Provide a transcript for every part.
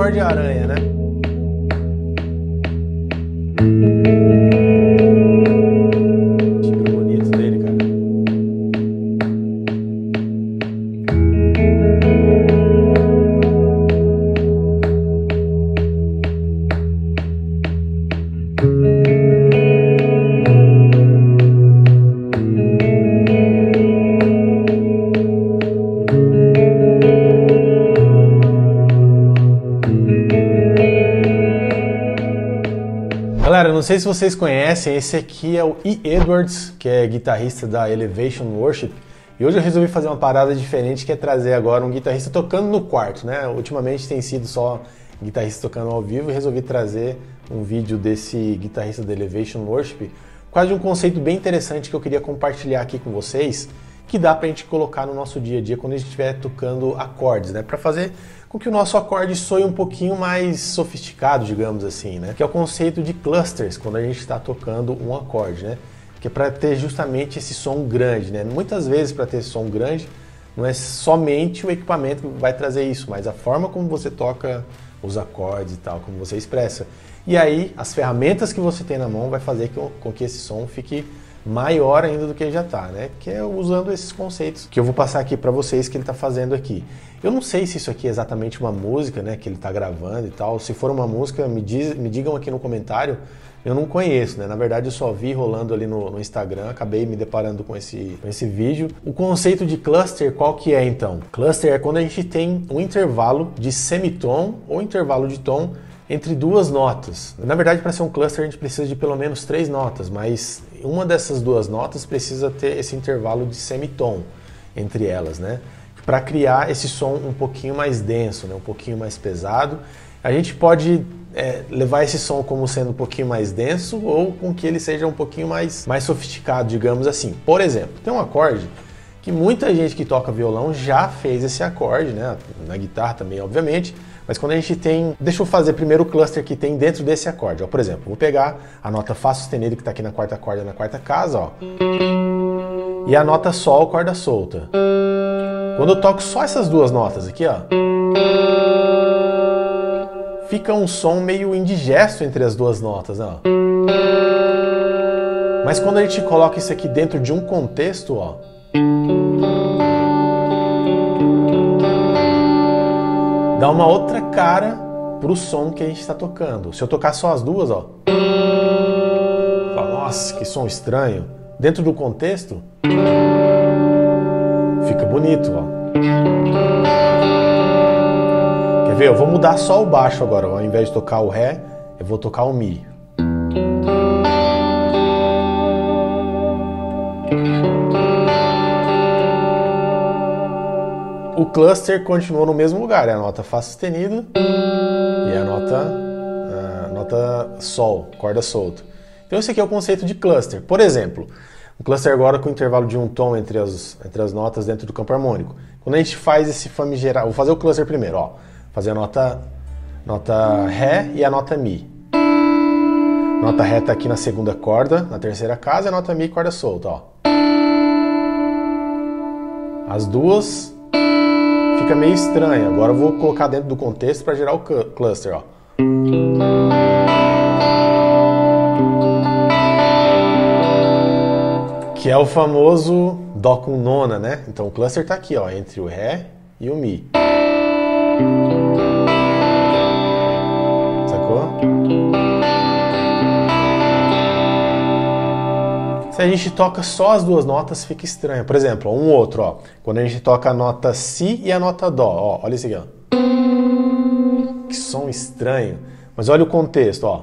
acorde aranha, né? Não sei se vocês conhecem, esse aqui é o E. Edwards, que é guitarrista da Elevation Worship. E hoje eu resolvi fazer uma parada diferente, que é trazer agora um guitarrista tocando no quarto, né? Ultimamente tem sido só guitarrista tocando ao vivo e resolvi trazer um vídeo desse guitarrista da Elevation Worship, quase um conceito bem interessante que eu queria compartilhar aqui com vocês, que dá pra gente colocar no nosso dia a dia quando a gente estiver tocando acordes, né? Para fazer com que o nosso acorde soe um pouquinho mais sofisticado, digamos assim, né? Que é o conceito de clusters quando a gente está tocando um acorde, né? Que é para ter justamente esse som grande, né? Muitas vezes para ter som grande não é somente o equipamento que vai trazer isso, mas a forma como você toca os acordes e tal, como você expressa. E aí as ferramentas que você tem na mão vai fazer com que esse som fique maior ainda do que já está, né? Que é usando esses conceitos que eu vou passar aqui para vocês que ele está fazendo aqui. Eu não sei se isso aqui é exatamente uma música, né? Que ele está gravando e tal. Se for uma música, me, diz, me digam aqui no comentário. Eu não conheço, né? Na verdade, eu só vi rolando ali no, no, Instagram, acabei me deparando com esse, com esse vídeo. O conceito de cluster, qual que é então? Cluster é quando a gente tem um intervalo de semitom ou intervalo de tom entre duas notas. Na verdade, para ser um cluster, a gente precisa de pelo menos três notas, mas uma dessas duas notas precisa ter esse intervalo de semitom entre elas, né? Para criar esse som um pouquinho mais denso, né? um pouquinho mais pesado. A gente pode é, levar esse som como sendo um pouquinho mais denso ou com que ele seja um pouquinho mais, mais sofisticado, digamos assim. Por exemplo, tem um acorde que muita gente que toca violão já fez esse acorde, né? Na guitarra também, obviamente. Mas quando a gente tem. Deixa eu fazer primeiro o cluster que tem dentro desse acorde. Ó, por exemplo, vou pegar a nota Fá sustenido que está aqui na quarta corda, na quarta casa, ó. E a nota Sol, corda solta. Quando eu toco só essas duas notas aqui, ó. Fica um som meio indigesto entre as duas notas, ó. Mas quando a gente coloca isso aqui dentro de um contexto, ó. Dá uma outra cara pro som que a gente está tocando. Se eu tocar só as duas, ó. Nossa, que som estranho. Dentro do contexto, fica bonito, ó. Quer ver? Eu vou mudar só o baixo agora. Ao invés de tocar o Ré, eu vou tocar o Mi. O cluster continuou no mesmo lugar, é a nota Fá sustenido e a nota, a nota Sol, corda solta. Então esse aqui é o conceito de cluster. Por exemplo, o cluster agora com intervalo de um tom entre as, entre as notas dentro do campo harmônico. Quando a gente faz esse famigerado, vou fazer o cluster primeiro, ó, fazer a nota, nota Ré e a nota Mi. Nota Ré está aqui na segunda corda, na terceira casa, e a nota Mi corda solta, ó. As duas fica meio estranho. Agora eu vou colocar dentro do contexto para gerar o cluster, ó. Que é o famoso Dó com nona, né? Então o cluster está aqui, ó, entre o Ré e o Mi. Se a gente toca só as duas notas, fica estranho. Por exemplo, um outro, ó. Quando a gente toca a nota Si e a nota Dó, ó. Olha isso aqui, ó. Que som estranho. Mas olha o contexto, ó.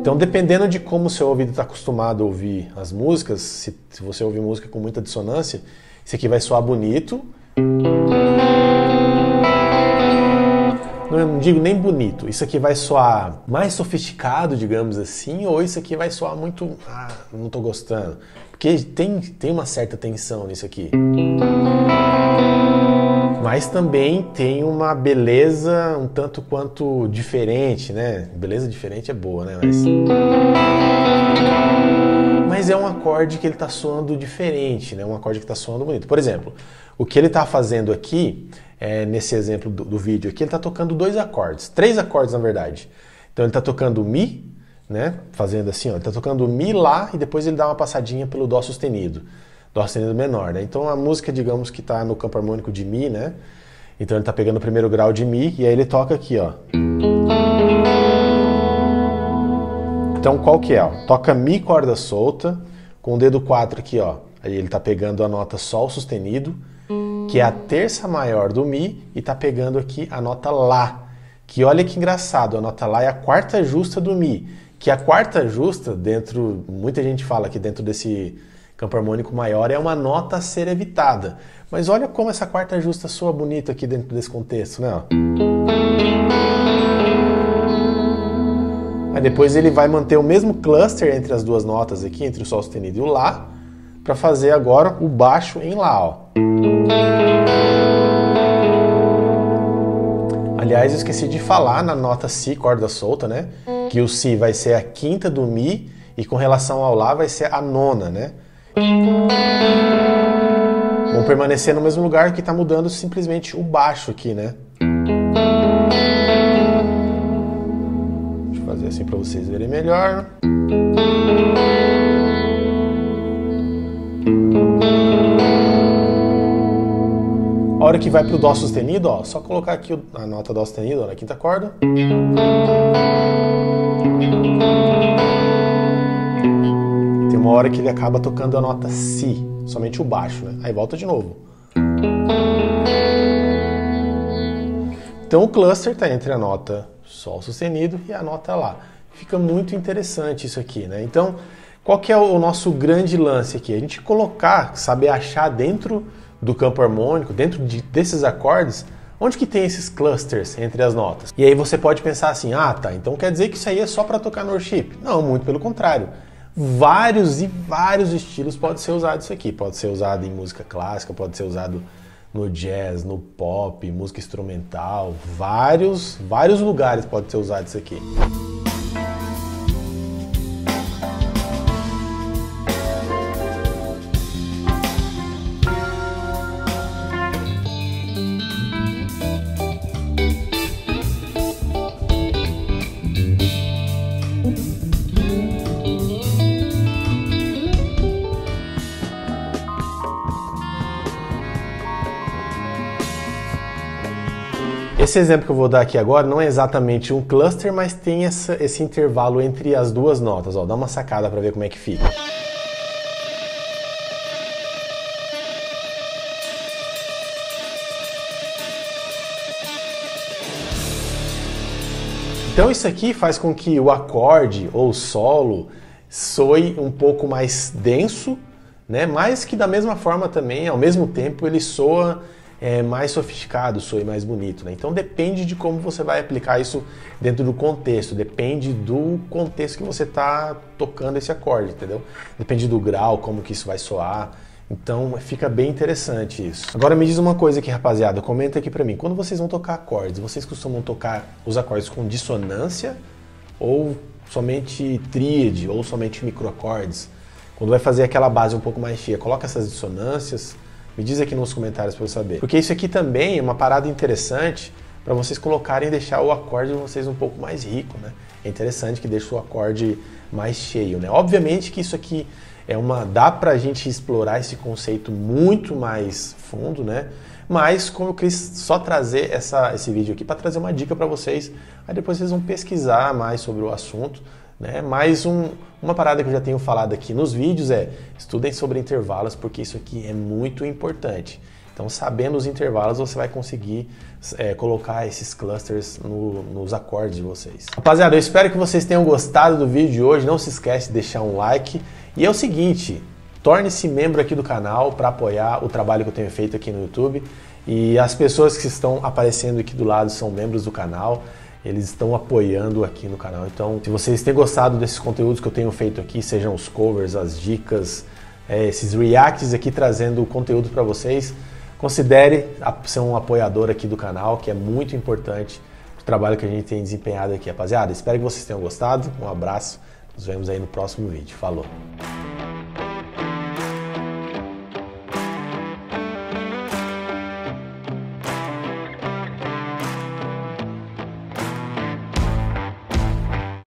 Então, dependendo de como seu ouvido está acostumado a ouvir as músicas, se, se você ouvir música com muita dissonância, isso aqui vai soar bonito. Não digo nem bonito, isso aqui vai soar mais sofisticado, digamos assim, ou isso aqui vai soar muito. Ah, não tô gostando. Porque tem, tem uma certa tensão nisso aqui. Mas também tem uma beleza um tanto quanto diferente, né? Beleza diferente é boa, né? Mas. mas é um acorde que ele está soando diferente, né? um acorde que está soando bonito. Por exemplo, o que ele está fazendo aqui, é, nesse exemplo do, do, vídeo aqui, ele está tocando dois acordes, três acordes na verdade. Então ele está tocando Mi, né? fazendo assim, ó, ele está tocando Mi, Lá e depois ele dá uma passadinha pelo Dó sustenido, Dó sustenido menor. Né? Então a música, digamos que está no campo harmônico de Mi, né? então ele está pegando o primeiro grau de Mi e aí ele toca aqui, ó. Então qual que é? Ó? Toca Mi corda solta, com o dedo 4 aqui, ó. Aí ele tá pegando a nota Sol sustenido, que é a terça maior do Mi, e tá pegando aqui a nota Lá. Que olha que engraçado, a nota Lá é a quarta justa do Mi. Que a quarta justa, dentro, muita gente fala que dentro desse campo harmônico maior é uma nota a ser evitada. Mas olha como essa quarta justa soa bonito aqui dentro desse contexto, né? Aí depois ele vai manter o mesmo cluster entre as duas notas aqui, entre o Sol sustenido e o Lá, para fazer agora o baixo em Lá. Ó. Aliás, eu esqueci de falar na nota Si, corda solta, né? Que o Si vai ser a quinta do Mi e com relação ao Lá vai ser a nona, né? Vão permanecer no mesmo lugar que está mudando simplesmente o baixo aqui, né? fazer assim para vocês verem melhor. Hora que vai para o Dó sustenido, ó, só colocar aqui a nota Dó sustenido ó, na quinta corda. Tem uma hora que ele acaba tocando a nota Si, somente o baixo, né? Aí volta de novo. Então o cluster está entre a nota Sol sustenido e a nota lá. Fica muito interessante isso aqui, né? Então, qual que é o nosso grande lance aqui? A gente colocar, saber achar dentro do campo harmônico, dentro de, desses acordes, onde que tem esses clusters entre as notas. E aí você pode pensar assim, ah tá, então quer dizer que isso aí é só para tocar no worship? Não, muito pelo contrário. Vários e vários estilos pode ser usado isso aqui. Pode ser usado em música clássica, pode ser usado no jazz, no pop, música instrumental, vários, vários lugares pode ser usado isso aqui. Esse exemplo que eu vou dar aqui agora não é exatamente um cluster, mas tem essa, esse intervalo entre as duas notas. Ó, dá uma sacada para ver como é que fica. Então isso aqui faz com que o acorde ou solo soe um pouco mais denso, né? mas que da mesma forma também, ao mesmo tempo, ele soa é, mais sofisticado, soe mais bonito. Né? Então depende de como você vai aplicar isso dentro do contexto, depende do contexto que você está tocando esse acorde, entendeu? Depende do grau, como que isso vai soar. Então fica bem interessante isso. Agora me diz uma coisa aqui, rapaziada, comenta aqui para mim. Quando vocês vão tocar acordes, vocês costumam tocar os acordes com dissonância ou somente tríade ou somente microacordes? Quando vai fazer aquela base um pouco mais cheia, coloca essas dissonâncias, me diz aqui nos comentários para eu saber. Porque isso aqui também é uma parada interessante para vocês colocarem e deixar o acorde de vocês um pouco mais rico, né? É interessante que deixe o acorde mais cheio, né? Obviamente que isso aqui é uma dá para a gente explorar esse conceito muito mais fundo, né? Mas como eu quis só trazer essa, esse vídeo aqui para trazer uma dica para vocês, aí depois vocês vão pesquisar mais sobre o assunto, né? Mais um, uma parada que eu já tenho falado aqui nos vídeos é estudem sobre intervalos, porque isso aqui é muito importante. Então, sabendo os intervalos, você vai conseguir é, colocar esses clusters no, nos acordes de vocês. Rapaziada, eu espero que vocês tenham gostado do vídeo de hoje. Não se esquece de deixar um like. E é o seguinte, torne-se membro aqui do canal para apoiar o trabalho que eu tenho feito aqui no YouTube. E as pessoas que estão aparecendo aqui do lado são membros do canal eles estão apoiando aqui no canal. Então, se vocês têm gostado desses conteúdos que eu tenho feito aqui, sejam os covers, as dicas, é, esses reacts aqui trazendo conteúdo para vocês, considere ser um apoiador aqui do canal, que é muito importante o trabalho que a gente tem desempenhado aqui, rapaziada. Espero que vocês tenham gostado. Um abraço. Nos vemos aí no próximo vídeo. Falou!